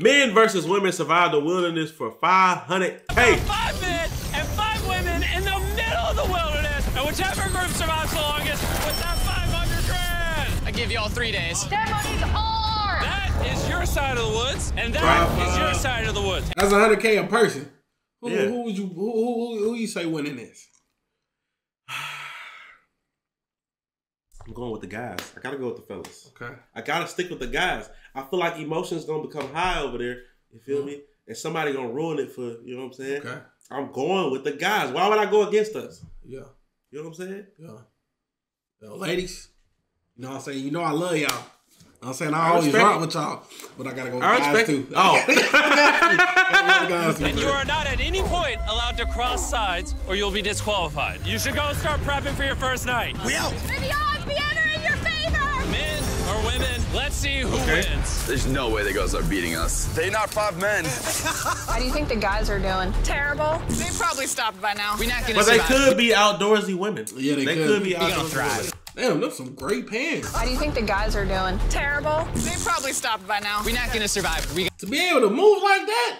Men versus women survive the wilderness for 500k. Five men and five women in the middle of the wilderness, and whichever group survives the longest with that 500 grand. I give y'all three days. That money's ours. That is your side of the woods, and that Wow. is your side of the woods. That's 100k a person. Who, Yeah. who would you who, who, who, who you say winning this? I'm going with the guys. I gotta go with the fellas. Okay. I gotta stick with the guys. I feel like emotions gonna become high over there. You feel mm-hmm. me? And somebody gonna ruin it for you know what I'm saying. Okay. I'm going with the guys. Why would I go against us? Yeah. You know what I'm saying? Yeah. Yo, ladies, you know what I'm saying? You know I love y'all. You know what I'm saying I, I always respect rock it. with y'all, but I gotta go with I guys respect too. it. Oh. And you are not at any point allowed to cross sides, or you'll be disqualified. You should go start prepping for your first night. May the let's see who Okay. wins. There's no way the girls are beating us. They not five men. How do you think the guys are doing? Terrible. They probably stopped by now. We're not gonna But they could be outdoorsy women. Yeah, they they could. could be You're gonna outdoorsy thrive. women. Damn, those some great pants. How do you think the guys are doing? Terrible. They probably stopped by now. We're not gonna survive. We To be able to move like that,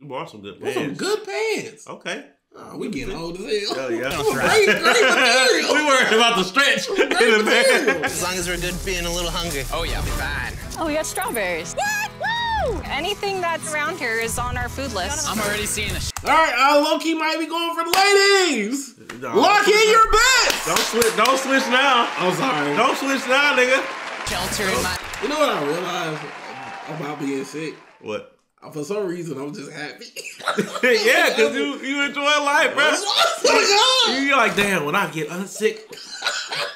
You bought some good those some good pants. Okay. Oh, we getting old as hell. Hell yeah. Great, great material. we worried about the stretch in the bed. As long as we're good being a little hungry. Oh yeah, I'll be fine. Oh, we got strawberries. What? Woo! Anything that's around here is on our food list. I'm already seeing the. Sh- All right, uh, I low key might be going for the ladies. No. Lock in your bets. Don't switch. Don't switch now. I'm sorry. Don't switch now, nigga. shelter in my. You know what I realized about being sick? What? For some reason, I'm just happy. yeah, cause you you enjoy life, bro. oh my You're like, damn. When I get unsick,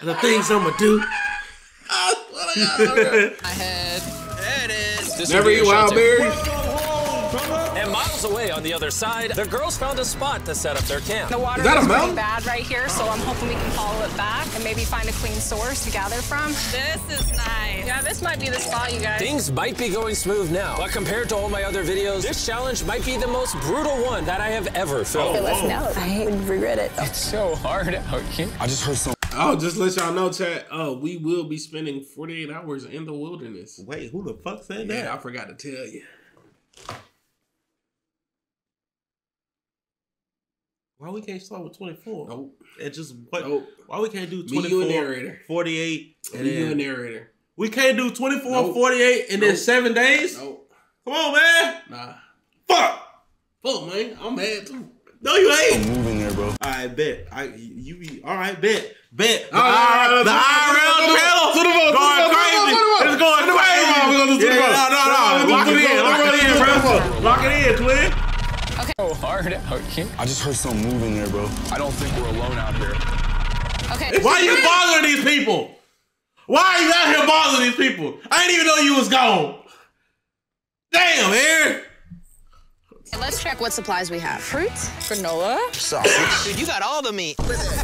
the things I'm gonna do. god! Oh My head. There it is. This Never eat wild shelter. berries. And miles away on the other side, the girls found a spot to set up their camp. The water Is that a pretty mountain? bad right here, so I'm hoping we can follow it back and maybe find a clean source to gather from. This is nice. Yeah, this might be the spot, you guys. Things might be going smooth now, but compared to all my other videos, this challenge might be the most brutal one that I have ever filmed. Let's know. I regret it. It's so hard out here. I just heard some. Oh, just let y'all know, chat. Uh, we will be spending 48 hours in the wilderness. Wait, who the fuck said Yeah, that? I forgot to tell you. Why we can't start with 24? Nope. And just what? Nope. Why we can't do Me, you, 24, and narrator. 48, and Me, you, then and narrator. we can't do 24, Nope. 48, and then seven days? Nope. Come on, man. Nah. Fuck. Fuck, man. I'm mad too. No, you ain't. Move in there, bro. All right, bet. I you be all right. Bet, bet. The All right, IRL all right, the to the IRL vote, to the vote, going vote, to the crazy. vote, to the vote. It's going To the vote, crazy. we're gonna do to the no, no, No, no. Lock to it in. vote, Lock to it in, vote, bro. to the vote. Lock it in, twin. So hard out here. I just heard some move in there, bro. I don't think we're alone out here. Okay. Why are you bothering these people? Why are you out here bothering these people? I didn't even know you was gone. Damn, Aaron. Let's check what supplies we have. Fruits, granola. sausage. Dude, you got all the meat.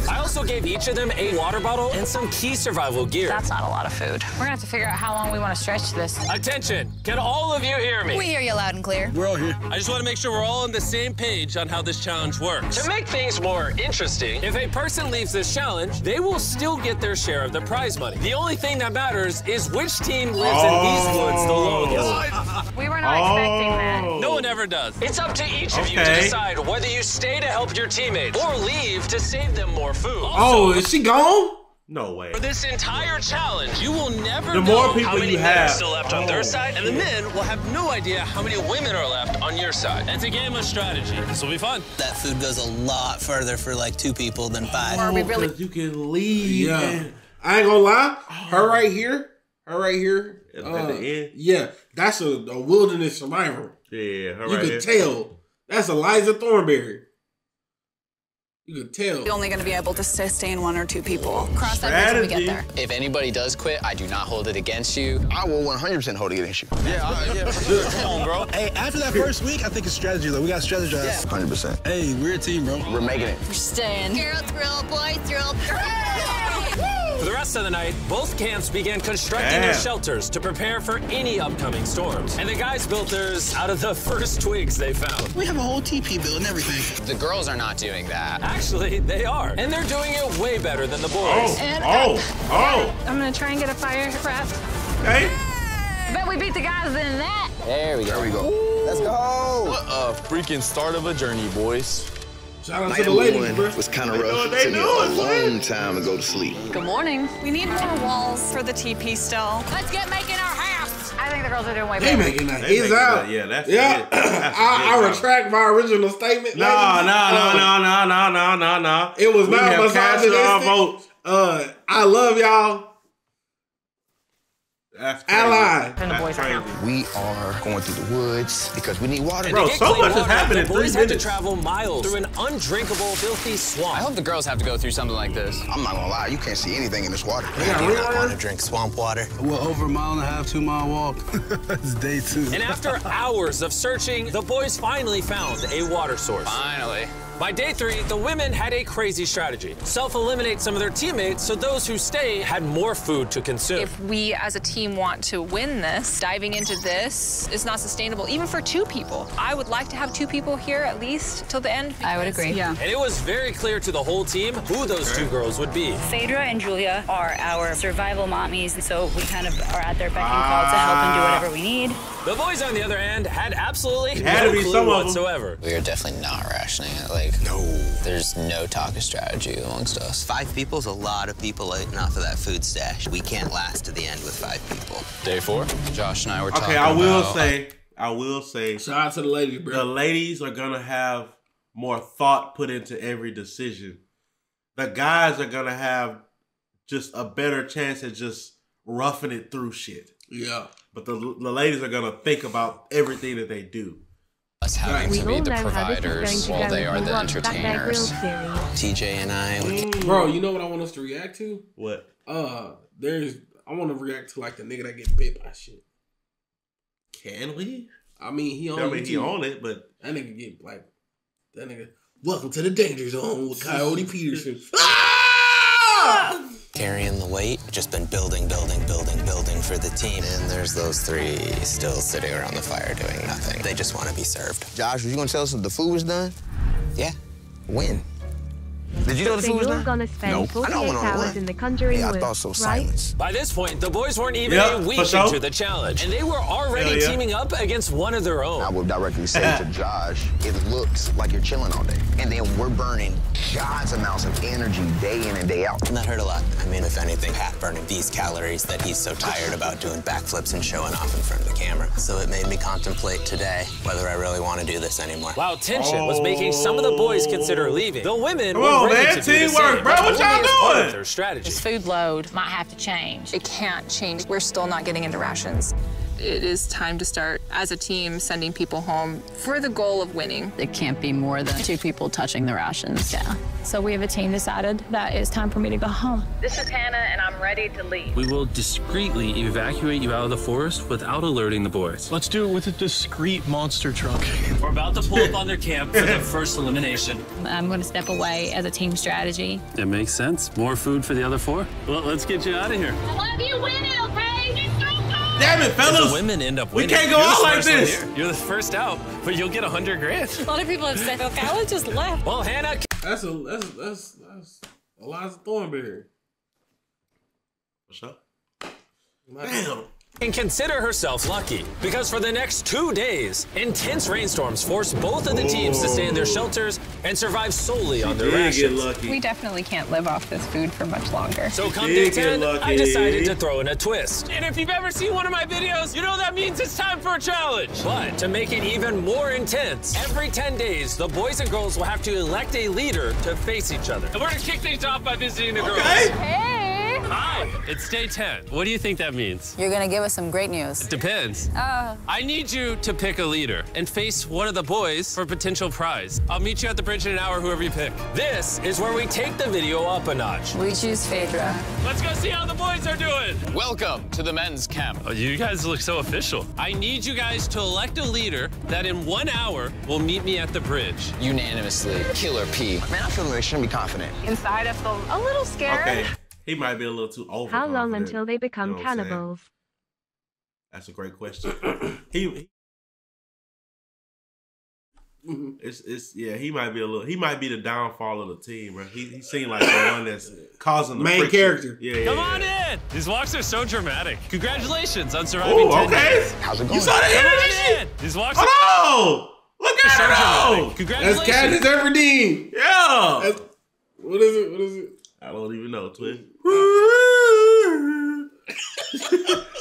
I also gave each of them a water bottle and some key survival gear. That's not a lot of food. We're gonna have to figure out how long we want to stretch this. Attention, can all of you hear me? We hear you loud and clear. We're all here. I just want to make sure we're all on the same page on how this challenge works. To make things more interesting, if a person leaves this challenge, they will still get their share of the prize money. The only thing that matters is which team lives in these woods the oh. longest. We were not expecting that. No one ever does. It's up to each of you to decide whether you stay to help your teammates or leave to save them more food. Oh, is she gone? No way. For this entire challenge, you will never The know more people how many you men have. are still left on Oh. their side, and the men will have no idea how many women are left on your side. It's a game of strategy. This will be fun. That food goes a lot further for like two people than five. Are we really? You can leave. Yeah. and- I ain't gonna lie. Her right here, her right here. At- uh, at the end? Yeah, that's a, a wilderness survivor. Yeah, all You right. could tell. That's Eliza Thornberry. You could tell. You're only gonna be able to sustain one or two people. Cross that bridge when we get there. If anybody does quit, I do not hold it against you. I will 100% hold it against you. Yeah, I, yeah, for. Come on, bro. Hey, after that first week, I think it's strategy though. We got to strategize. 100%. Hey, we're a team, bro. We're making it. We're staying. Girls grill, boys grill. For the rest of the night, both camps began constructing their shelters to prepare for any upcoming storms. And the guys built theirs out of the first twigs they found. We have a whole TP build and everything. The girls are not doing that. Actually, they are. And they're doing it way better than the boys. Oh, And- oh, uh, oh. I'm gonna try and get a fire wrap. Okay. I bet we beat the guys in that. There we go. There we go. Let's go. What a freaking start of a journey, boys. Shout out Night to the ladies, bro. was kind of rough. what It took me doing, a long time to go to sleep. Good morning. We need more walls for the TP still. Let's get making our house. I think the girls are doing way better. They making that They his making out. that- yeah, that's yeah. it. That's I, I retract my original statement. No, ladies. no, no, no, no, no, no, no, no. It was we not have cast our votes. Uh, I love y'all. That's crazy. Ally. That's crazy. We are going through the woods because we need water. Bro, To so much has water, happened the boys three had to travel miles through an undrinkable, filthy swamp. I hope the girls have to go through something like this. I'm not gonna lie, you can't see anything in this water. I do not want to drink swamp water. We're over a mile and a half, two mile walk. it's day two. And after hours of searching, the boys finally found a water source. Finally. By day three, the women had a crazy strategy. Self-eliminate some of their teammates so those who stay had more food to consume. If we as a team want to win this, diving into this is not sustainable, even for two people. I would like to have two people here at least till the end. I would agree. Yeah. and it was very clear to the whole team who those two girls would be. Phaedra and Julia are our survival mommies, and so we kind of are at their beck and call to help and do whatever we need. The boys, on the other hand, had absolutely Had to no be clue some whatsoever. We are definitely not rationing it. Like, no. There's no talk of strategy amongst us. Five people's a lot of people eating off of that food stash. We can't last to the end with five people. Day four, Josh and I were talking Okay, I will about- say, I will say, Shout out to the ladies, bro. the ladies are gonna have more thought put into every decision. The guys are gonna have just a better chance at just roughing it through shit. Yeah. But the, the ladies are gonna think about everything that they do. us having We to be the providers while they are the entertainers. TJ and I, we- Bro, you know what I want us to react to? What? Uh, there's. I want to react to like the nigga that get bit by shit. Can we? I mean, he on. I mean, he YouTube. on it, but That nigga get like that nigga. Welcome to the danger zone with Coyote Peterson. Ah! Carrying the weight, just been building, building, building, building for the team. And there's those three still sitting around the fire doing nothing. They just want to be served. Josh, was you gonna tell us if the food was done? Yeah. When? Did you know the So food was you're gonna spend Nope. I know I 48 went on a hours run. in the Conjuring Yeah, I Woods, thought so. right? Silence. By this point, the boys weren't even Yeah, a week sure. into the challenge, and they were already yeah. teaming up against one of their own. I would directly say to Josh, it looks like you're chilling all day. And then we're burning God's amounts of energy day in and day out. And that hurt a lot. I mean, if anything, Pat burning these calories that he's so tired about doing backflips and showing off in front of the camera. So it made me contemplate today whether I really want to do this anymore. While tension was making some of the boys consider leaving, the women Come were on, ready man. do the Teamwork, same, bro. What y'all doing? of Their strategy. This food load might have to change. It can't change. We're still not getting into rations. It is time to start, as a team, sending people home for the goal of winning. It can't be more than two people touching the rations. Yeah. So we have a team decided that it's time for me to go home. This is Hannah, and I'm ready to leave. We will discreetly evacuate you out of the forest without alerting the boys. Let's do it with a discreet monster truck. We're about to pull up on their camp for the first elimination. I'm going to step away as a team strategy. It makes sense. More food for the other four? Well, let's get you out of here. Love you winning, okay? Just go, go! damn it, If the fellas. women end up winning. We can't go you're out like this. here. You're the first out, but you'll get a hundred grand. A lot of people have said, okay, I just left. Well, Hannah That's a that's that's that's Eliza Thornberry. What's up? Damn. can consider herself lucky because for the next two days, intense rainstorms forced both of the teams to stay in their shelters and survive solely on their Did get rations. lucky. We definitely can't live off this food for much longer. So come day 10, I decided to throw in a twist. And if you've ever seen one of my videos, you know that means it's time for a challenge. But to make it even more intense, every 10 days, the boys and girls will have to elect a leader to face each other. And we're gonna kick things off by visiting the girls. Okay. Hey! Hi, it's day 10. What do you think that means? You're going to give us some great news. It depends. Uh, I need you to pick a leader and face one of the boys for a potential prize. I'll meet you at the bridge in an hour, whoever you pick. This is where we take the video up a notch. we choose Phaedra. Let's go see how the boys are doing. Welcome to the men's camp. Oh, you guys look so official. I need you guys to elect a leader that in one hour will meet me at the bridge. Unanimously, Killer P. Man, I feel like I shouldn't be confident. Inside, I feel a little scared. Okay. He might be a little too over. How long until they become You know what I'm saying? cannibals? That's a great question. he mm-hmm. It's it's yeah. He might be a little. He might be the downfall of the team, bro. He he seemed like the one that's causing the Main friction. character. Yeah, yeah. Come yeah. on in. These walks are so dramatic. Congratulations on surviving Ooh, 10 okay. days. How's it going? You saw the Come energy? on in. These walks Hold are on! Look so at her dramatic. though! That's Congratulations. Katniss Everdeen. Yeah. That's, what is it? What is it? I don't even know, twin.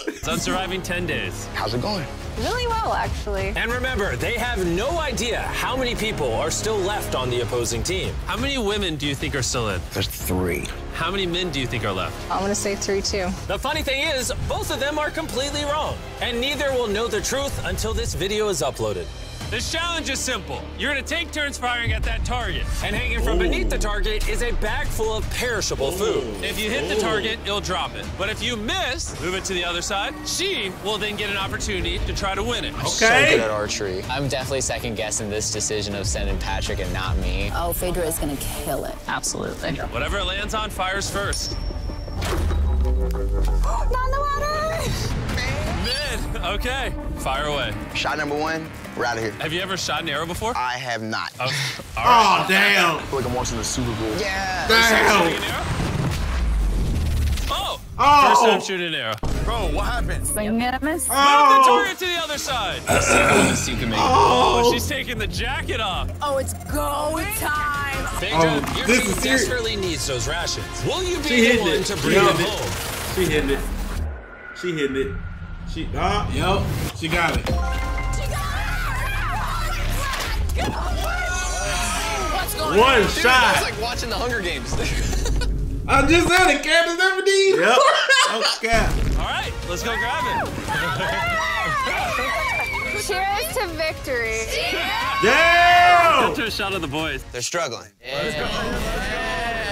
It's on surviving 10 days. How's it going? Really well, actually. And remember, they have no idea how many people are still left on the opposing team. How many women do you think are still in? There's three. How many men do you think are left? I'm gonna say three, too. The funny thing is, both of them are completely wrong, and neither will know the truth until this video is uploaded. This challenge is simple. You're gonna take turns firing at that target. And hanging from beneath the target is a bag full of perishable food. If you hit the target, it'll drop it. But if you miss, move it to the other side. She will then get an opportunity to try to win it. Okay. So good Okay. at archery. I'm definitely second guessing this decision of sending Patrick and not me. Oh, Phaedra is gonna kill it. Absolutely. Whatever it lands on fires first. Not in the water! Mid. Okay. Fire away. Shot number one, we're out of here. Have you ever shot an arrow before? I have not. Oh, all right. Oh damn! I feel like I'm watching the Super Bowl. Yeah. Damn! Shooting an arrow? Oh! Oh! First time shooting an arrow. Bro, what happened? Swing and a miss. Move the Oh! target to the other side. Least you can make. Oh, Oh! she's taking the jacket off. Oh, it's go time! Phaedra, Oh, your this team is serious. desperately needs those rations. Will you be She the one it. to bring them hitting it. home? She hitting it. She hitting it. She ah. Yep, she got it. One It's shot. like watching the Hunger Games. I just said it, Katniss Everdeen. Yep. Okay. All right, let's go grab it. Cheers to victory. Damn! To a shot of the boys. They're struggling.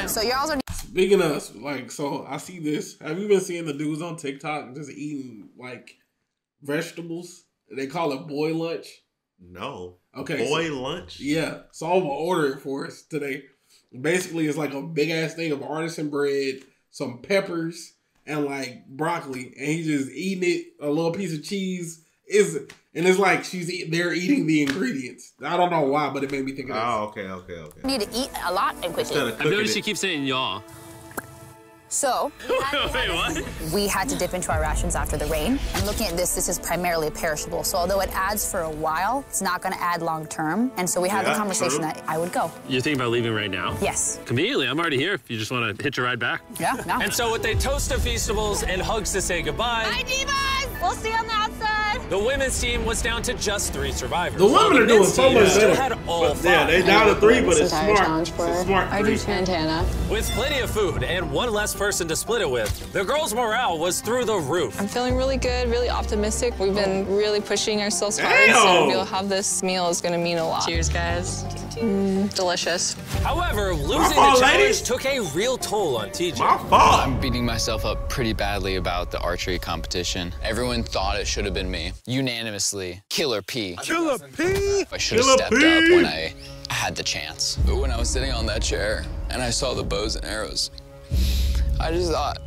So y'all are Speaking of, like, so I see this. Have you been seeing the dudes on TikTok just eating like vegetables? They call it boy lunch. No. Okay, Boy so- lunch. Yeah, so I'm gonna order it for us today. Basically, it's like a big ass thing of artisan bread, some peppers, and like broccoli, and he's just eating it. A little piece of cheese is, and it's like she's eat, they're eating the ingredients. I don't know why, but it made me think of that. Oh, okay, okay, okay. need to eat a lot and Instead quickly. of I've cooking noticed it. you keep saying y'all. So Wait, what? we had to dip into our rations after the rain. And looking at this, this is primarily perishable. So although it adds for a while, it's not going to add long term. And so we had Yeah, the conversation true. that I would go. You're thinking about leaving right now? Yes. Conveniently, I'm already here if you just want to hitch a ride back. Yeah. No. And so with a toast of Feastables and hugs to say goodbye, Divas! We'll see you on the outside. the women's team was down to just three survivors. The women are doing men's so team much still better. had all But, yeah, five. they down to three, but it's entire smart. challenge It's for a smart our three. dude Santana. With plenty of food and one less person to split it with, the girls' morale was through the roof. I'm feeling really good, really optimistic. We've been really pushing ourselves hard, Damn. so to be able to have this meal is gonna mean a lot. Cheers, guys. Mm, delicious. However, losing fault, the challenge ladies. took a real toll on TJ. My fault. I'm beating myself up pretty badly about the archery competition. Everyone thought it should have been me. Unanimously, Killer P. Killer P. I should have stepped P. up when I had the chance. But when I was sitting on that chair and I saw the bows and arrows, I just thought,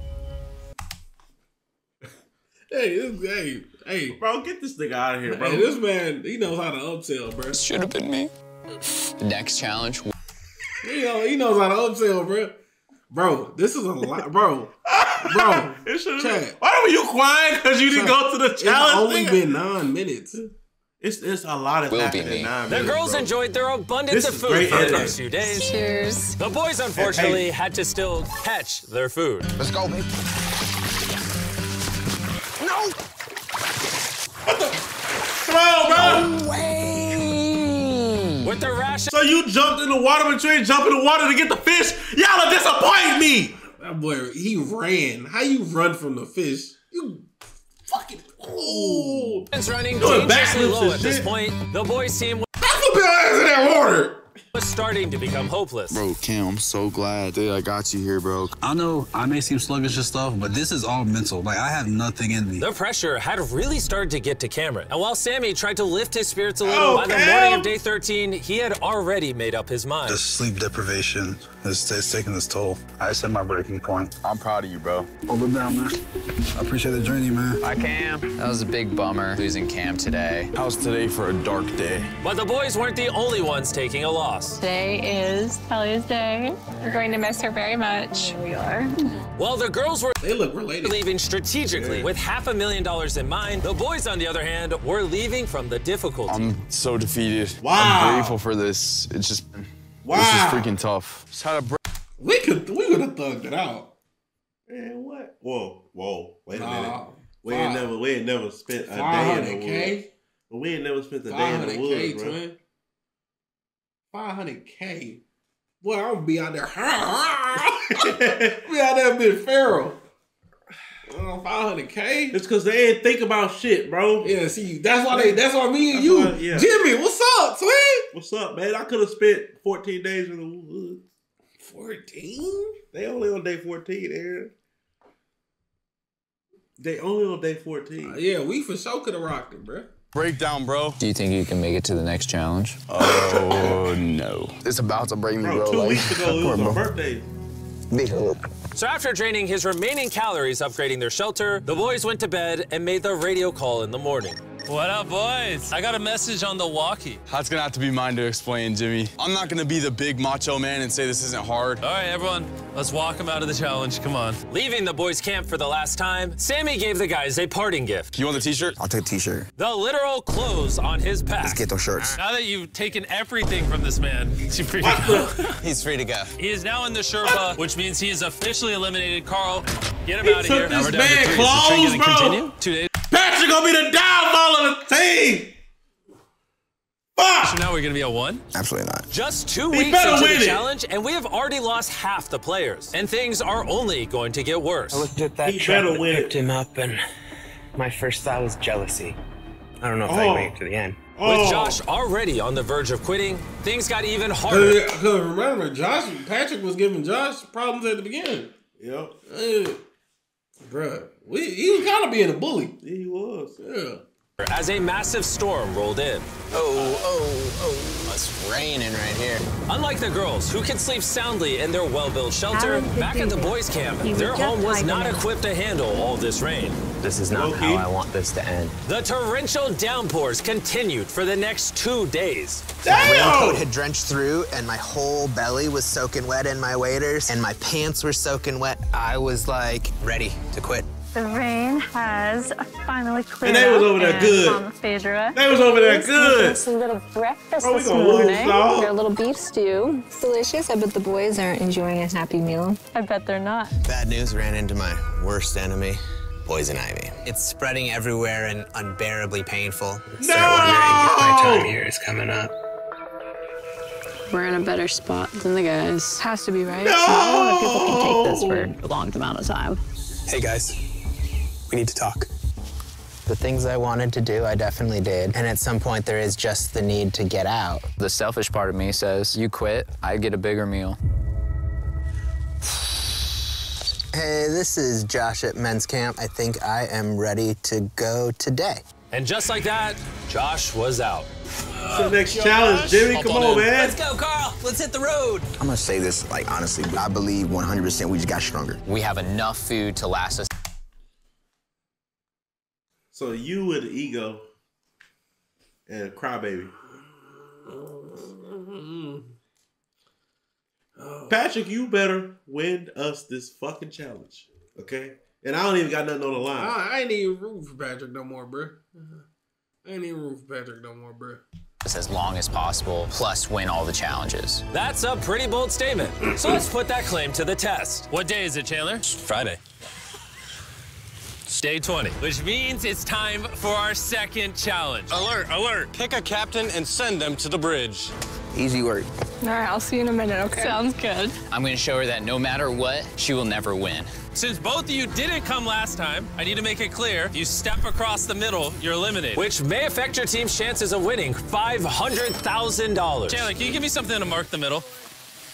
uh, Hey, this, hey, hey, Bro, get this nigga out of here, bro. hey, this man, he knows how to upsell, bro. this should have been me. The next challenge He, know, he knows how to upsell, bro. Bro, this is a lot, bro. Bro, It should've Chad. been- Why were you crying? Because you didn't go to the challenge. it's only nigga? been nine minutes. It's, it's a lot of Will happening be me. nine The girls bro. enjoyed their abundance This of food for the editing. next few days. Cheers. The boys, unfortunately, Hey. had to still catch their food. Let's go, baby. No! Come on, bro. No way! With the ration So you jumped in the water, but you ain't jump in the water to get the fish? Y'all are disappointing me. That boy, he ran. How you run from the fish? You fucking. Oh. running Doing dangerously low at this point, the boys team Put your ass in that water. Was starting to become hopeless. Bro, Cam, I'm so glad that I got you here, bro. I know I may seem sluggish and stuff, but this is all mental. Like, I have nothing in me. The pressure had really started to get to Cameron. And while Sammy tried to lift his spirits a little, Oh, by the morning of day 13, he had already made up his mind. The sleep deprivation is it's taking its toll. I set my breaking point. I'm proud of you, bro. Hold it down, man. I appreciate the journey, man. Bye, Cam. That was a big bummer losing Cam today. How's today for a dark day? But the boys weren't the only ones taking a loss. Today is Talia's day. We're going to miss her very much. Here we are. While the girls were they look related. leaving strategically with half a million dollars in mind, the boys, on the other hand, were leaving from the difficulty. I'm so defeated. Wow. I'm grateful for this. It's just, this Wow. is freaking tough. Just had a break. We could we could have thugged it out. Man, what? Whoa, whoa, wait a Nah, minute. We ain't never we ain't never spent a day in the 500K? woods. We ain't never spent a day in the 500K, woods, bro. twin. 500K. Boy, I'm gonna be out there. be out there being feral. Uh, 500K? It's because they ain't think about shit, bro. Yeah, see, that's why they. That's why me and That's you, why- yeah. Jimmy. What's up, twin? What's up, man? I could have spent 14 days in the woods. 14? They only on day 14, Aaron. They only on day 14. Yeah, we for sure could have rocked it, bro. Breakdown, bro. Do you think you can make it to the next challenge? Oh, no. It's about to break me, Bro, bro. two like- weeks ago, it was my birthday. Big hope. So after draining his remaining calories upgrading their shelter, the boys went to bed and made the radio call in the morning. What up, boys? I got a message on the walkie. That's gonna have to be mine to explain, Jimmy. I'm not gonna be the big macho man and say this isn't hard. All right, everyone, let's walk him out of the challenge. Come on. Leaving the boys' camp for the last time, Sammy gave the guys a parting gift. You want the t-shirt? I'll take a t-shirt. The literal clothes on his pack. Let's get those shirts. Now that you've taken everything from this man, he's free to go. He's free to go. He is now in the Sherpa, which means he is officially eliminated. Karl, get him He out of here. this we're down to man three. Is the train clothes, bro. continue? Two days. Patrick gonna be the downfall of the team. So now we're gonna be a one. Absolutely not. Just two He weeks better into win the it. challenge, and we have already lost half the players. And things are only going to get worse. I looked at that He truck better that win picked it. him up, and my first thought was jealousy. I don't know if Oh. I made it to the end. With Oh. Josh already on the verge of quitting, things got even harder. Because remember, Josh, Patrick was giving Josh problems at the beginning. Yep. Uh, bruh, we, he was kind of being a bully. He was. Yeah. As a massive storm rolled in. Oh, oh, oh. It's raining right here. Unlike the girls, who could sleep soundly in their well-built shelter, back at the boys' camp, their home was not it. equipped to handle all this rain. This is not how I want this to end. The torrential downpours continued for the next two days. My raincoat had drenched through, and my whole belly was soaking wet in my waders, and my pants were soaking wet. I was like ready to quit. The rain has finally cleared And they was over there good. Mama Phaedra They was over there is good. making Some little breakfast Oh, we this morning. dog. Their little beef stew. It's delicious. I bet the boys aren't enjoying a happy meal. I bet they're not. Bad news ran into my worst enemy, poison ivy. It's spreading everywhere and unbearably painful. Start wondering if my time here is coming up. We're in a better spot than the guys. Has to be right. Not a lot of people can take this for a long amount of time. Hey guys, we need to talk. The things I wanted to do, I definitely did. And at some point, there is just the need to get out. The selfish part of me says, you quit, I get a bigger meal. Hey, this is Josh at men's camp. I think I am ready to go today. And just like that, Josh was out. So next challenge, Jimmy. Come on, man. Let's go, Karl. Let's hit the road. I'm gonna say this like honestly, I believe 100% we just got stronger. We have enough food to last us. So you with the ego and crybaby. Mm-hmm. Patrick, you better win us this fucking challenge, okay? And I don't even got nothing on the line. I, I ain't even rooting for Patrick no more, bro. I ain't even rooting for Patrick no more, bro. It's as long as possible, plus win all the challenges. That's a pretty bold statement. So let's put that claim to the test. What day is it, Chandler? Friday. Day 20, which means it's time for our second challenge. Alert, alert. Pick a captain and send them to the bridge. Easy work. All right, I'll see you in a minute, okay? Sounds good. I'm gonna show her that no matter what, she will never win. Since both of you didn't come last time, I need to make it clear if you step across the middle, you're eliminated. Which may affect your team's chances of winning $500,000. Chandler, can you give me something to mark the middle?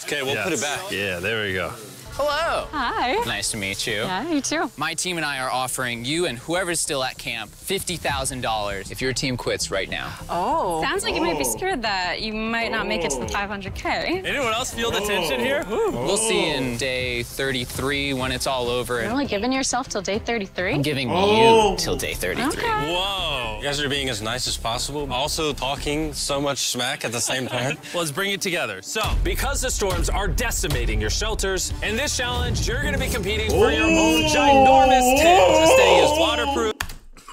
Okay, we'll put it back. Yeah, there we go. Hello. Hi. Nice to meet you. Yeah, you too. My team and I are offering you and whoever's still at camp $50,000 if your team quits right now. Oh. Sounds like you might be Oh. scared that you might not make it to the 500K. Anyone else feel the tension here? We'll see in day 33 when it's all over. You're only giving yourself till day 33? I'm giving Oh. you till day 33. Whoa. You guys are being as nice as possible, also talking so much smack at the same time. Let's bring it together. So, because the storms are decimating your shelters, in this challenge, you're going to be competing for your own ginormous tent to stay as waterproof.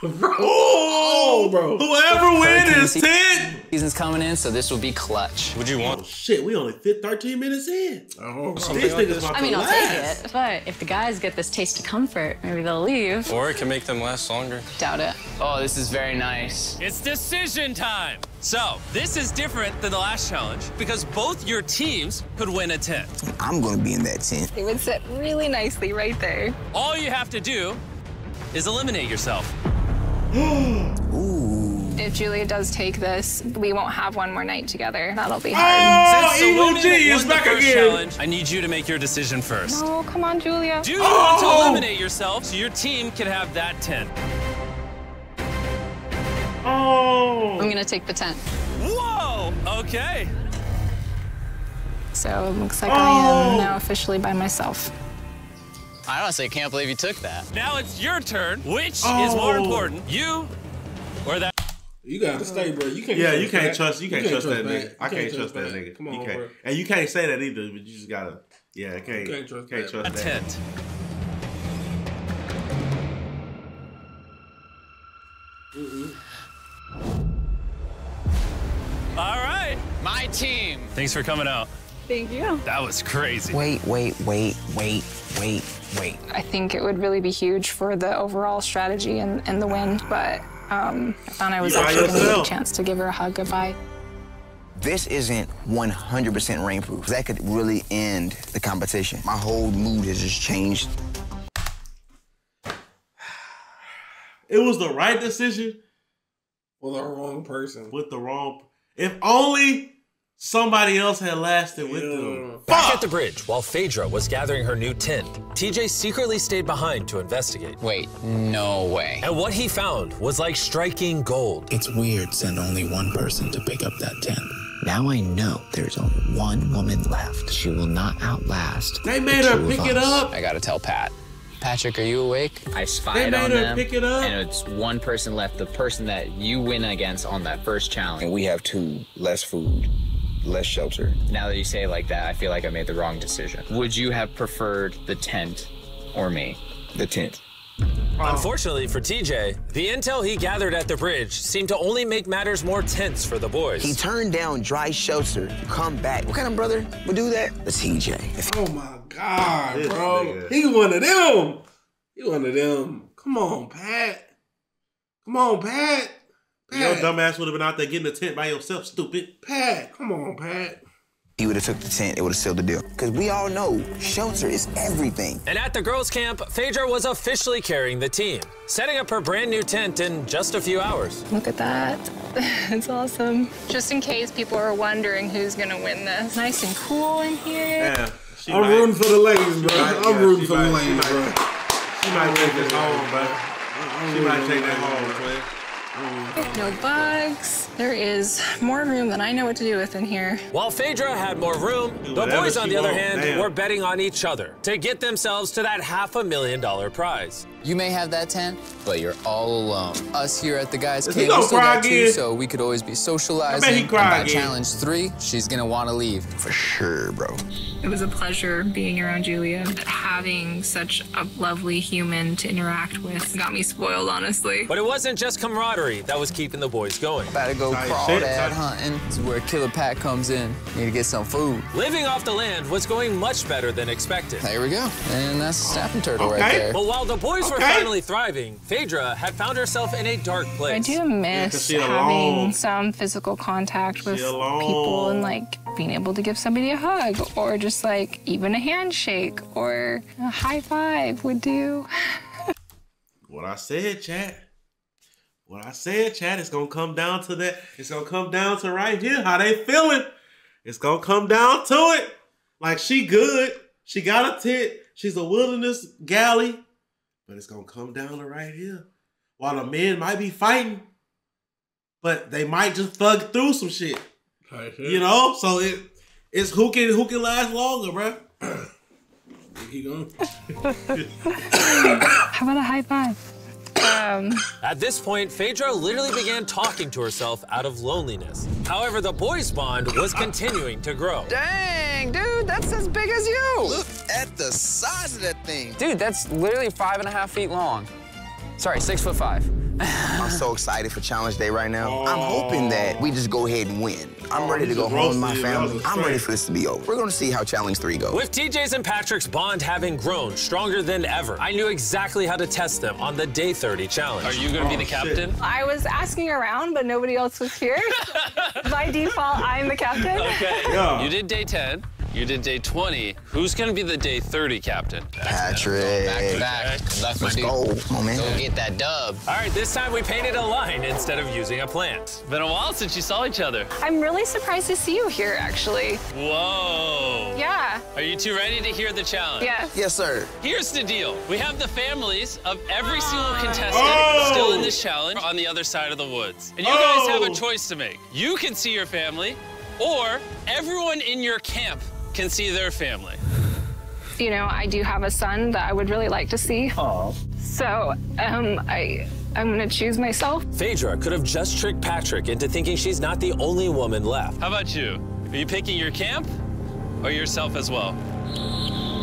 Oh, bro. Whoever wins is season- 10. Season's coming in, so this will be clutch. Would you want? Oh, want? shit, we only fit 13 minutes in. Oh, These Something like niggas this? about I mean, I'll last. take it. But if the guys get this taste of comfort, maybe they'll leave. Or it can make them last longer. Doubt it. Oh, this is very nice. It's decision time. So, this is different than the last challenge because both your teams could win a tent. I'm gonna be in that tent. It would sit really nicely right there. All you have to do is eliminate yourself. If Julia does take this, we won't have one more night together. That'll be Oh, hard. Since Evil G is back again. challenge, I need you to make your decision first. Oh, come on, Julia. Do you want to Oh! eliminate yourself so your team can have that tent? Oh. I'm gonna take the tent. Whoa! Okay. So it looks like Oh. I am oh. now officially by myself. I honestly can't believe you took that. Now it's your turn. Which is more Oh. important, you or that? You gotta stay, bro. You can't. Yeah, trust you can't Pat. trust. You can't trust that Pat. nigga. I can't trust that nigga. Come You on, can't. bro. And you can't say that either. But you just gotta. Yeah, can't. can't trust can't that. trust A that. tent. Mm-hmm. All right. My team. Thanks for coming out. Thank you. That was crazy. Wait, wait, wait, wait, wait, wait. I think it would really be huge for the overall strategy and, and the win, but um, I thought I was You by actually gonna get a chance to give her a hug goodbye. This isn't 100% rainproof. That could really end the competition. My whole mood has just changed. It was the right decision Well, the wrong person. with the wrong. If only somebody else had lasted with them. Back at the bridge, while Phaedra was gathering her new tent, TJ secretly stayed behind to investigate. Wait, no way. And what he found was like striking gold. It's weird send only one person to pick up that tent. Now I know there's only one woman left. She will not outlast. They the made her two of pick it up. I gotta tell Pat. Patrick, are you awake? I spied made on her them, pick it up. and it's one person left. The person that you win against on that first challenge. And we have two less food, less shelter. Now that you say it like that, I feel like I made the wrong decision. Would you have preferred the tent or me? The tent. Unfortunately for TJ, the intel he gathered at the bridge seemed to only make matters more tense for the boys. He turned down dry shelter to come back. What kind of brother would do that? The TJ. Oh my god, This bro. nigga. He one of them. He one of them. Come on, Pat. Come on, Pat. Your dumbass would have been out there getting a tent by yourself, stupid. Pat. Come on, Pat. he would have took the tent, it would have sealed the deal. Because we all know shelter is everything. And at the girls' camp, Phaedra was officially carrying the team, setting up her brand new tent in just a few hours. Look at that. it's awesome. Just in case people are wondering who's gonna win this. Nice and cool in here. Damn. She I'm might- rooting for the ladies, bro. might- I'm yeah, rooting she for the might- ladies, she bro. might- She might take this home, bro. She might take that home, No bugs. There is more room than I know what to do with in here. While Phaedra had more room, the boys, on the other want, hand, damn. were betting on each other to get themselves to that half a million dollar prize. You may have that tent, but you're all alone. Us here at the guys' Is camp, gonna we still got two, so we could always be socializing. I bet he and cry by again. challenge three, she's gonna want to leave. For sure, bro. It was a pleasure being around Julia. Having such a lovely human to interact with got me spoiled, honestly. But it wasn't just camaraderie that was keeping the boys going. About to go go shit, crawdad hunting. This is where Killer Pat comes in. Need to get some food. Living off the land was going much better than expected. There we go. And that's a snapping turtle right Okay. there. But while the boys were finally thriving, Phaedra had found herself in a dark place. I do miss having some physical contact with people and like being able to give somebody a hug or just like even a handshake or a high five would do. What I said, chat. What I said, Chad, It's gonna come down to that. It's gonna come down to right here. How they feeling? It's gonna come down to it. Like she good. She got a tit. She's a wilderness galley. But it's gonna come down to right here. While the men might be fighting, but they might just thug through some shit. You know? So it it's who can who can last longer, bruh. He going. How about a high five? Um, At this point, Phaedra literally began talking to herself out of loneliness. However, the boys' bond was continuing to grow. Dang, dude, that's as big as you. Look at the size of that thing. Dude, that's literally five and a half feet long. Sorry, six foot five. I'm so excited for Challenge Day right now. I'm hoping that we just go ahead and win. I'm Oh, ready to go home with my roasted it. That family. I'm ready for this to be over. We're gonna see how Challenge 3 goes. With TJ's and Patrick's bond having grown stronger than ever, I knew exactly how to test them on the Day 30 challenge. Are you gonna be the captain? I was asking around, but nobody else was here. By default, I'm the captain. Okay. You did day 10. You did day 20. Who's gonna be the day 30 captain? Patrick. Back to back. That's Let's dude. go. Come man. Go get that dub. All right, this time we painted a line instead of using a plant. Been a while since you saw each other. I'm really surprised to see you here, actually. Whoa. Yeah. Are you two ready to hear the challenge? Yes. Yes, sir. Here's the deal. We have the families of every ah. single contestant Oh! still in this challenge on the other side of the woods. And you Oh! guys have a oh. choice to make. You can see your family, or everyone in your camp can see their family. You know, I do have a son that I would really like to see. Oh. So, um, I, I'm gonna choose myself. Phaedra could have just tricked Patrick into thinking she's not the only woman left. How about you? Are you picking your camp or yourself as well?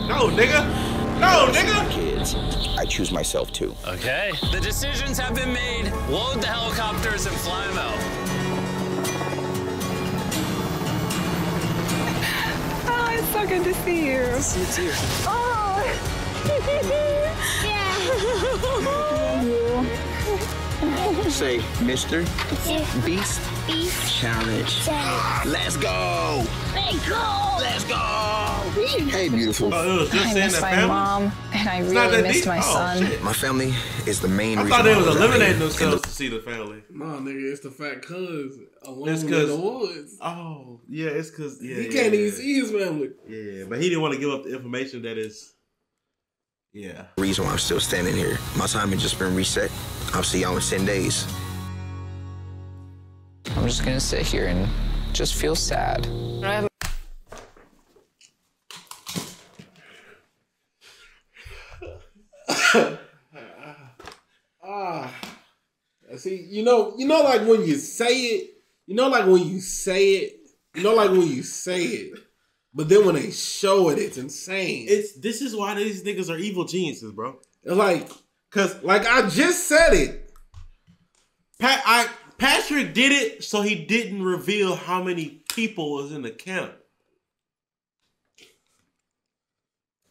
No, nigga. No, nigga. Kids, I choose myself too. Okay. The decisions have been made. Load the helicopters and fly them out. It's so good to see you. See you too. Oh. yeah. Say, Mr. Beast Beast. Challenge. Let's go. Let's go. Let's go. Hey, beautiful. Oh, it was just I saying miss my family. mom, and I It's really missed deep? my Oh, son. shit. My family is the main I reason thought they why was we're eliminating here. themselves to see the family. No, nigga, it's the fact cuz alone It's in 'cause- the woods. Oh, yeah, it's cause yeah, he yeah, can't yeah. even see his family. Yeah, but he didn't want to give up the information that is. Yeah. Reason why I'm still standing here. My time has just been reset. I'll see y'all in 10 days. I'm just gonna sit here and just feel sad. I have Ah, see, you know, you know, like when you say it, you know, like when you say it, you know, like when you say it, but then when they show it, it's insane. It's this is why these niggas are evil geniuses, bro. It's like, cause like I just said it. Pat, I Patrick did it so he didn't reveal how many people was in the camp.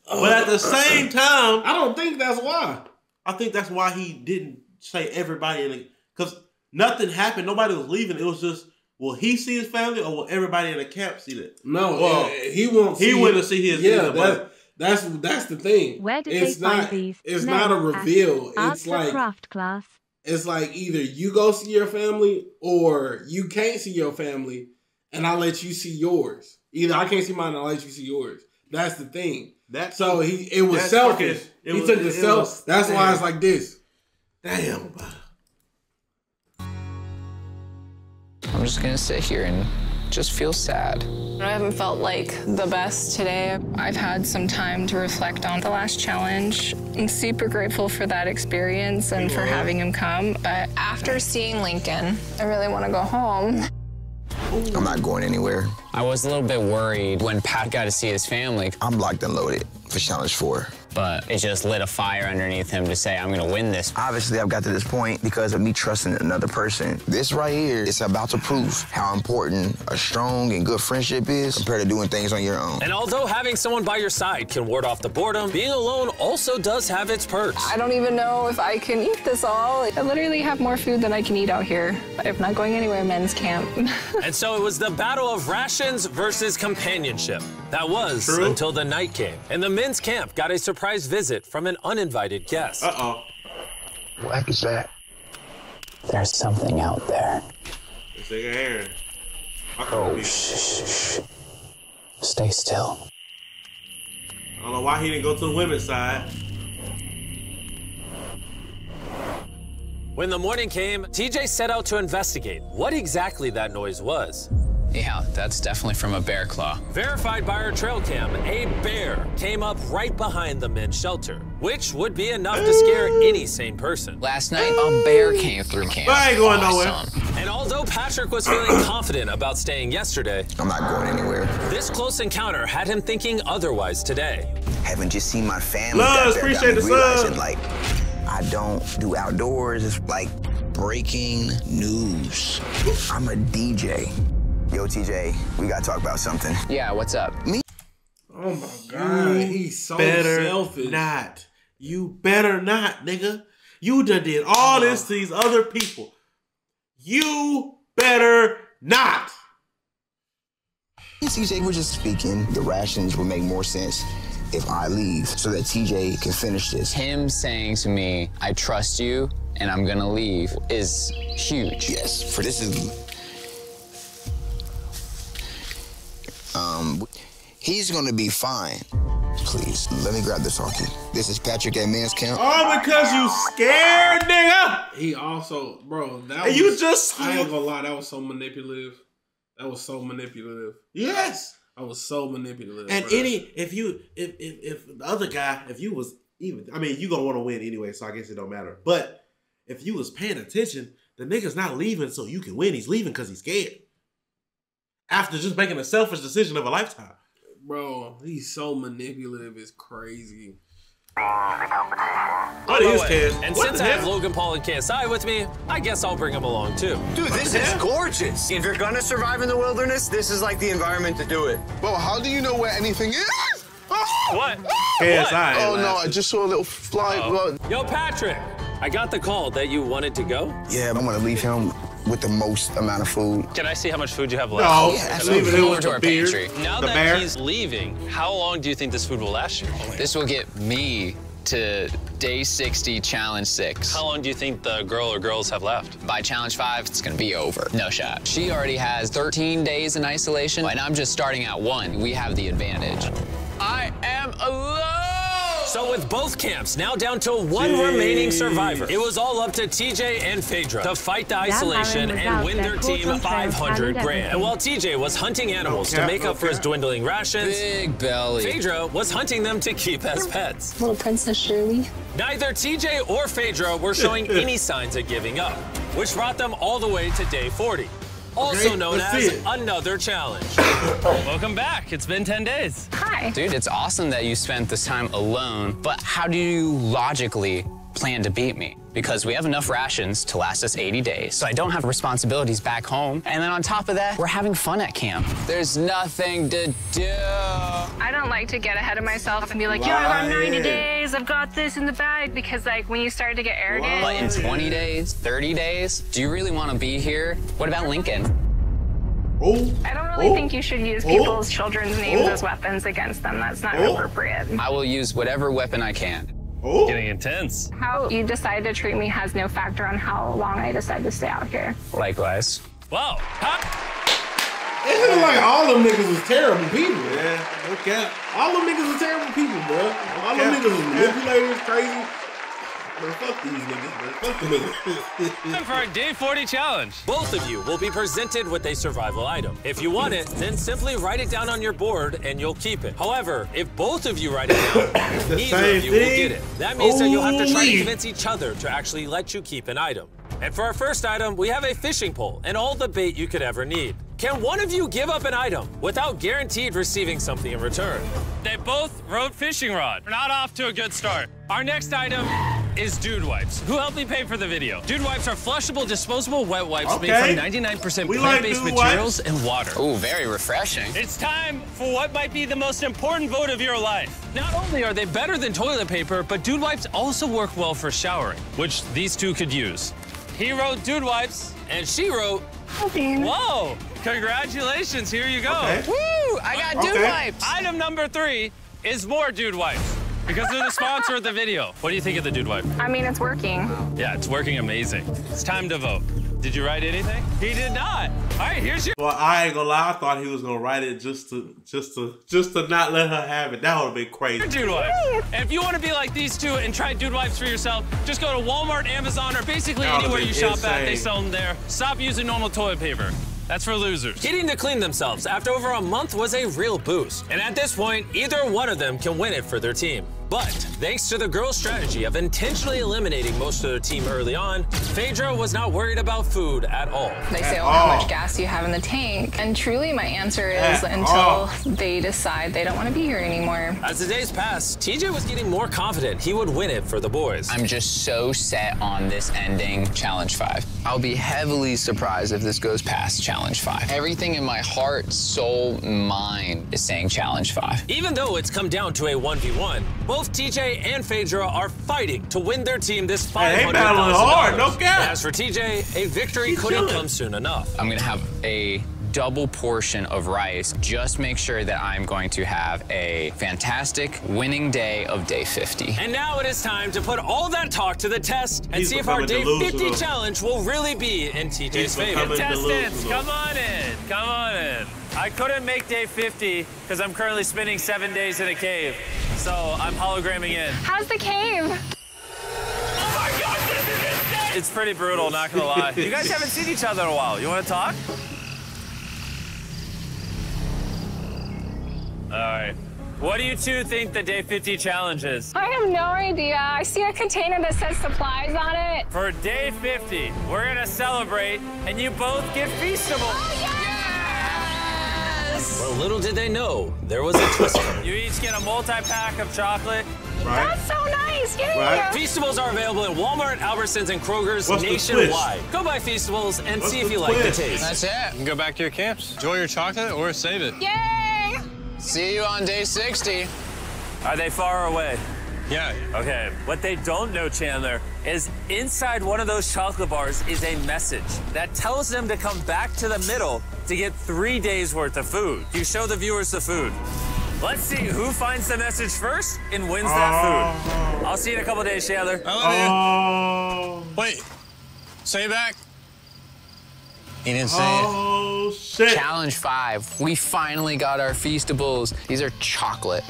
But at the same time, I don't think that's why. I think that's why he didn't say everybody in the because nothing happened. Nobody was leaving. It was just will he see his family or will everybody in the camp see that? No, Well, he won't. He see wouldn't see his. Yeah, either, that's, that's that's the thing. Where did it's they find not, these? It's men not a reveal. It's Answer like craft class. it's like either you go see your family or you can't see your family, and I let you see yours. Either I can't see mine, and I let you see yours. That's the thing. That so he it was selfish. fucking- it he was- took the self. was- that's why it's like this. Damn. Just gonna sit here and just feel sad. I haven't felt like the best today. I've had some time to reflect on the last challenge. I'm super grateful for that experience and for having him come. But after seeing Lincoln, I really want to go home. I'm not going anywhere. I was a little bit worried when Pat got to see his family. I'm locked and loaded for Challenge 4. But it just lit a fire underneath him to say, I'm gonna win this. Obviously, I've got to this point because of me trusting another person. This right here is about to prove how important a strong and good friendship is compared to doing things on your own. And although having someone by your side can ward off the boredom, being alone also does have its perks. I don't even know if I can eat this all. I literally have more food than I can eat out here. I'm not going anywhere, men's camp. and so it was the battle of rations versus companionship. That was True. until the night came, and the men's camp got a surprise visit from an uninvited guest. Uh oh. What is that? There's something out there. This nigga Aaron. Oh, shh, shh, shh. Stay still. I don't know why he didn't go to the women's side. When the morning came, TJ set out to investigate what exactly that noise was. Yeah, that's definitely from a bear claw. Verified by our trail cam, a bear came up right behind the men's shelter, which would be enough to scare any sane person. Last night, a bear came through camp. I ain't going oh, nowhere. And although Patrick was feeling confident about staying yesterday, I'm not going anywhere. this close encounter had him thinking otherwise today. Having just seen my family Luz, back appreciate the realizing, sub. like, I don't do outdoors. It's like breaking news. I'm a DJ. Yo, TJ, we gotta talk about something. Yeah, what's up? Me? Oh my god, he's so better selfish. not. You better not, nigga. You done did all this to these other people. You better not. Me and TJ were just speaking. The rations would make more sense if I leave so that TJ can finish this. Him saying to me, I trust you and I'm gonna leave is huge. Yes, for this is. Um, he's gonna be fine. Please, let me grab this hockey. This is Patrick at Men's Camp. All because you scared, nigga. He also, bro, that And was, you just- I ain't gonna lie, that was so manipulative. That was so manipulative. Yes. I was so manipulative. And bro. any if you if if if the other guy, if you was even I mean you gonna want to win anyway, so I guess it don't matter. But if you was paying attention, the nigga's not leaving so you can win. He's leaving because he's scared. After just making a selfish decision of a lifetime. bro, he's so manipulative. It's crazy. What is Kez? And What since I have? Logan Paul and KSI with me, I guess I'll bring him along too. Dude, this is gorgeous. If you're gonna survive in the wilderness, this is like the environment to do it. Bro, how do you know where anything is? Ah! What? Ah! KSI. Oh no, I just saw a little fly. bro. Yo, Patrick, I got the call that you wanted to go. Yeah, I'm gonna leave him with the most amount of food. Can I see how much food you have left? No, Yeah, leave absolutely. it in over with to the our beard. pantry. Now the that bear. he's leaving, how long do you think this food will last you? This will get me to day 60, challenge six. How long do you think the girl or girls have left? By challenge five, it's gonna be over. No shot. She already has 13 days in isolation, and I'm just starting at one. We have the advantage. I am alone! So with both camps now down to one Jeez. remaining survivor, it was all up to TJ and Phaedra to fight the isolation and win their team 500 grand. And while TJ was hunting animals to make no up for his dwindling rations, Big belly. Phaedra was hunting them to keep as pets. Little Princess Shirley. Neither TJ or Phaedra were showing any signs of giving up, which brought them all the way to day 40, also Okay, known as it. another challenge. Welcome back. It's been 10 days. Hi. Dude, it's awesome that you spent this time alone, but how do you logically plan to beat me? Because we have enough rations to last us 80 days, so I don't have responsibilities back home. And then on top of that, we're having fun at camp. There's nothing to do. I don't like to get ahead of myself and be like, yeah, I got 90 days, I've got this in the bag. Because, like, when you start to get arrogant, But in 20 days, 30 days, do you really want to be here? What about Lincoln? Oh, I don't really Oh. think you should use Oh. people's children's names Oh. as weapons against them. That's not Oh. appropriate. I will use whatever weapon I can. Oh. Getting intense. How you decide to treat me has no factor on how long I decide to stay out here. Likewise. Wow. Huh? It look like all them niggas was terrible people. Yeah, no cap. All them niggas was terrible people, bro. All them Yeah. niggas was manipulators, crazy. Man, fuck these niggas, man. Fuck the niggas. Time for our day 40 challenge. Both of you will be presented with a survival item. If you want it, then simply write it down on your board and you'll keep it. However, if both of you write it down, neither of you will get it. That means that you'll have to try to convince each other to actually let you keep an item. And for our first item, we have a fishing pole and all the bait you could ever need. Can one of you give up an item without guaranteed receiving something in return? They both wrote fishing rod. We're not off to a good start. Our next item is Dude Wipes. Who helped me pay for the video? Dude Wipes are flushable, disposable wet wipes Okay. made from 99% plant-based Dude materials Wipes. and water. Ooh, very refreshing. It's time for what might be the most important vote of your life. Not only are they better than toilet paper, but Dude Wipes also work well for showering, which these two could use. He wrote Dude Wipes, and she wrote. Whoa! Congratulations, here you go. Okay. Woo, I got Dude Okay. Wipes. Item number three is more Dude Wipes. Because they're the sponsor of the video. What do you think of the Dude Wipe? I mean, it's working. Yeah, it's working amazing. It's time to vote. Did you write anything? He did not. All right, here's your. Well, I ain't gonna lie. I thought he was gonna write it just to, just to, just to not let her have it. That would have been crazy. Dude Wipes. And if you want to be like these two and try Dude Wipes for yourself, just go to Walmart, Amazon, or basically anywhere been you shop at. They sell them there. Stop using normal toilet paper. That's for losers. Getting to clean themselves after over a month was a real boost. And at this point, either one of them can win it for their team. But thanks to the girls' strategy of intentionally eliminating most of their team early on, Phaedra was not worried about food at all. They say, oh, how much gas do you have in the tank? And truly, my answer is At until all. they decide they don't want to be here anymore. As the days passed, TJ was getting more confident he would win it for the boys. I'm just so set on this ending challenge five. I'll be heavily surprised if this goes past challenge five. Everything in my heart, soul, mind is saying challenge five. Even though it's come down to a 1v1, both TJ and Phaedra are fighting to win their team this Hey, $500,000. they battling hard, no cap. As for TJ, a victory couldn't come soon enough. I'm gonna have a double portion of rice. Just make sure that I'm going to have a fantastic winning day of day 50. And now it is time to put all that talk to the test and He's see if our day becoming 50 challenge will really be in TJ's He's favor. Contestants, delusional. come on in. Come on in. I couldn't make day 50 because I'm currently spending seven days in a cave. So I'm hologramming in. How's the cave? Oh it's pretty brutal, not gonna lie. You guys haven't seen each other in a while. You wanna talk? All right. What do you two think the day 50 challenge is? I have no idea. I see a container that says supplies on it. For day 50, we're gonna celebrate, and you both get Feastable. Well, little did they know, there was a twist. you each get a multi-pack of chocolate. Right. That's so nice. Yay. Right. Feastables are available at Walmart, Albertsons, and Kroger's What's nationwide. Go buy Feastables and What's see if you like the taste. That's it. You can go back to your camps. Enjoy your chocolate or save it. Yay! See you on day 60. Are they far away? Yeah. Okay. What they don't know, Chandler, is inside one of those chocolate bars is a message that tells them to come back to the middle to get three days worth of food. You show the viewers the food. Let's see who finds the message first and wins that oh. food. I'll see you in a couple days, Chandler. I love oh. you. Wait. Say it back. He didn't say it. Oh shit! Challenge five. We finally got our feastables. These are chocolate.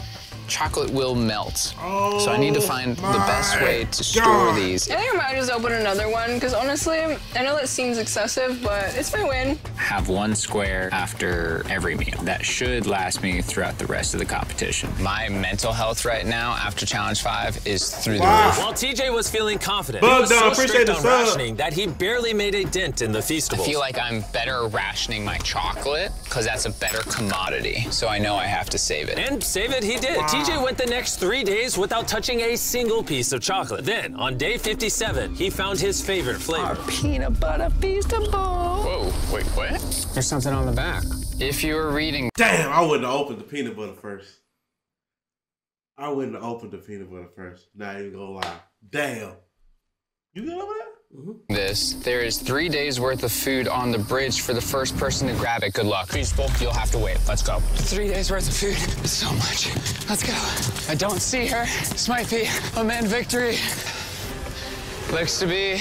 Chocolate will melt. so I need to oh find the best way to store these. I think I might just open another one because honestly, I know that seems excessive, but it's my win. Have one square after every meal. That should last me throughout the rest of the competition. My mental health right now after challenge five is through the roof. While TJ was feeling confident, Bug he was down, so appreciate strict the on sub. rationing that he barely made a dent in the Feastables. I feel like I'm better rationing my chocolate because that's a better commodity. So I know I have to save it. And save it he did. TJ went the next three days without touching a single piece of chocolate. Then, on day 57, he found his favorite flavor. Our peanut butter feastable. Whoa, wait, what? There's something on the back. If you were reading. Damn, I wouldn't have opened the peanut butter first. I wouldn't have opened the peanut butter first. Not even gonna lie. Damn. You good over there? This, there is three days worth of food on the bridge for the first person to grab it. Good luck. Feastable, you'll have to wait. Let's go. Three days worth of food. It's so much. Let's go. I don't see her. This might be a man victory. Looks to be.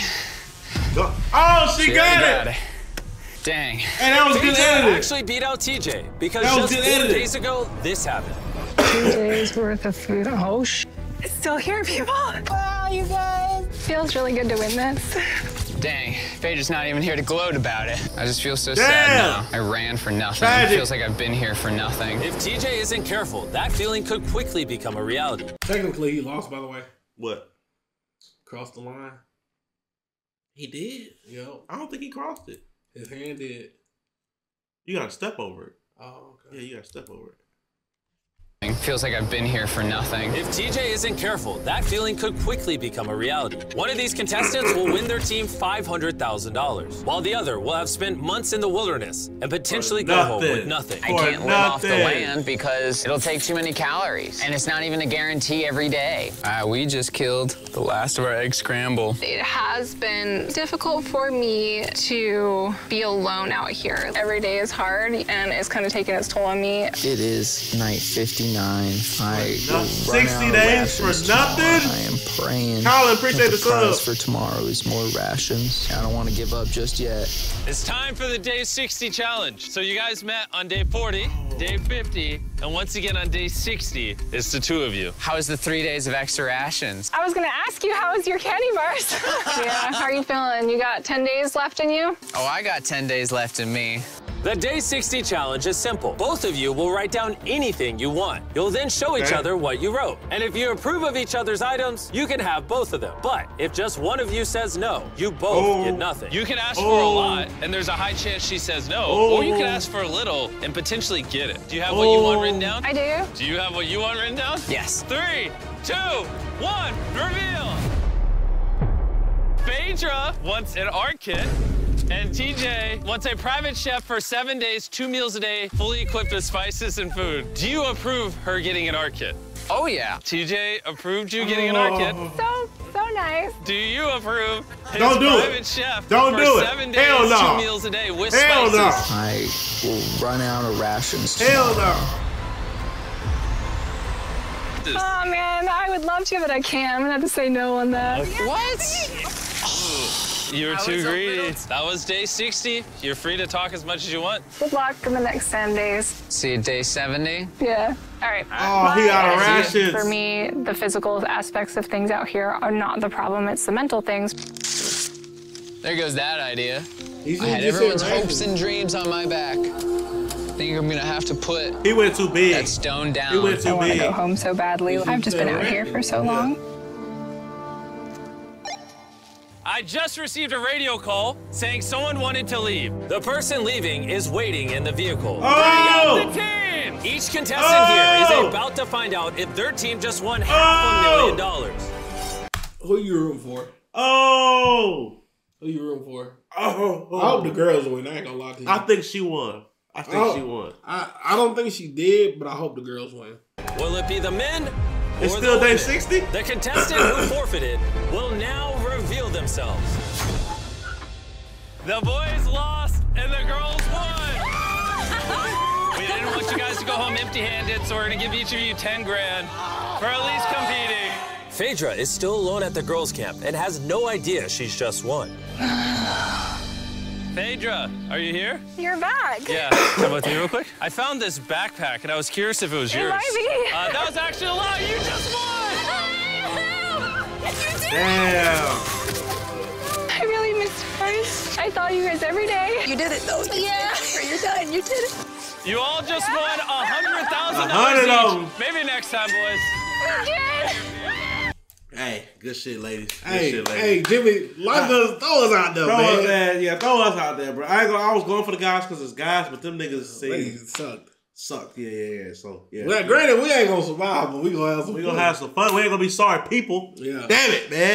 Oh, she, got, already it. Dang. And that was good Phaedra editing. actually beat out TJ because That just good four editing. days ago, this happened. Two days worth of food. Oh, sh. It's still here, people. Wow, you guys. Feels really good to win this. Dang. Phaedra's not even here to gloat about it. I just feel so Damn. sad now. I ran for nothing. Tragic. It feels like I've been here for nothing. If TJ isn't careful, that feeling could quickly become a reality. Technically, he lost, by the way. What? Crossed the line. He did. Yo. I don't think he crossed it. His hand did. You gotta step over it. Oh, okay. Yeah, you gotta step over it. Feels like I've been here for nothing. If TJ isn't careful, that feeling could quickly become a reality. One of these contestants will win their team $500,000, while the other will have spent months in the wilderness and potentially go home with nothing. I can't live off the land because it'll take too many calories. And it's not even a guarantee every day. Uh, we just killed the last of our egg scramble. It has been difficult for me to be alone out here. Every day is hard and it's kind of taking its toll on me. It is night 59. I No- will run 60 days for nothing? tomorrow. I am praying. Colin, appreciate that the prize sub. for tomorrow is more rations. I don't want to give up just yet. It's time for the day 60 challenge. So you guys met on day 40, day 50, and once again on day 60, it's the two of you. How was the three days of extra rations? I was gonna ask you, how is your candy bars? yeah, how are you feeling? You got 10 days left in you? Oh, I got 10 days left in me. The Day 60 challenge is simple. Both of you will write down anything you want. You'll then show each Okay. other what you wrote. And if you approve of each other's items, you can have both of them. But if just one of you says no, you both Oh. get nothing. You can ask for a oh. lot, and there's a high chance she says no, or you can Oh. ask for a little and potentially get it. Do you have what you want written Oh. down? I do. Do you have what you want written down? Yes. Three, two, one, reveal. Phaedra wants an art kit. And TJ wants a private chef for seven days, two meals a day, fully equipped with spices and food. Do you approve her getting an art kit? Oh, yeah. TJ approved you getting an art kit. Oh. So, so nice. Do you approve his Don't do it. private chef Don't for do it. seven days, Hell no. two meals a day with Hell no. spices? I will run out of rations Hell no. Oh man, I would love to, but I can't. I'm gonna have to say no on that. What? You were I too greedy. little- That was day 60. You're free to talk as much as you want. Good luck in the next 10 days. See you day 70. Yeah. All right. Oh, he out of rations. For me, the physical aspects of things out here are not the problem. It's the mental things. There goes that idea. He's I had everyone's hopes and dreams on my back. I Think I'm gonna have to put He went too big. that stone down. He went I too want to go home so badly. I've just been out here for so long. I just received a radio call saying someone wanted to leave. The person leaving is waiting in the vehicle. Oh! The team! Each contestant here Oh! is about to find out if their team just won half a oh! million dollars. Who you rooting for? Oh. Who you rooting for? Oh. I hope the girls win. I ain't gonna lie to you. I think she won. I think Oh. she won. I, I don't think she did, but I hope the girls win. Will it be the men? It's or still the day women? 60? The contestant who forfeited will now reveal themselves. The boys lost and the girls won. we didn't want you guys to go home empty-handed, so we're gonna give each of you 10 grand for at least competing. Phaedra is still alone at the girls' camp and has no idea she's just won. Phaedra, are you here? You're back. Yeah, come with me real quick. I found this backpack and I was curious if it was It yours. might be. Uh, that was actually a lie. You just won. Damn. I Price. I saw you guys every day. You did it though. Yeah. You're done. You did it. You all just won a hundred thousand A hundred of dollars each. Maybe next time, boys. Hey, good shit, ladies. Good Hey, shit, ladies. hey, Jimmy, like us, throw us out there, Throw man. us there, yeah, throw us out there, bro. I ain't gonna, I was going for the guys because it's guys, but them niggas They see sucked. sucked. Yeah, yeah, yeah. So yeah, Well, granted, we ain't gonna survive, but we gonna have some. we fun. gonna have some fun. We ain't gonna be sorry people. Yeah. Damn it, man.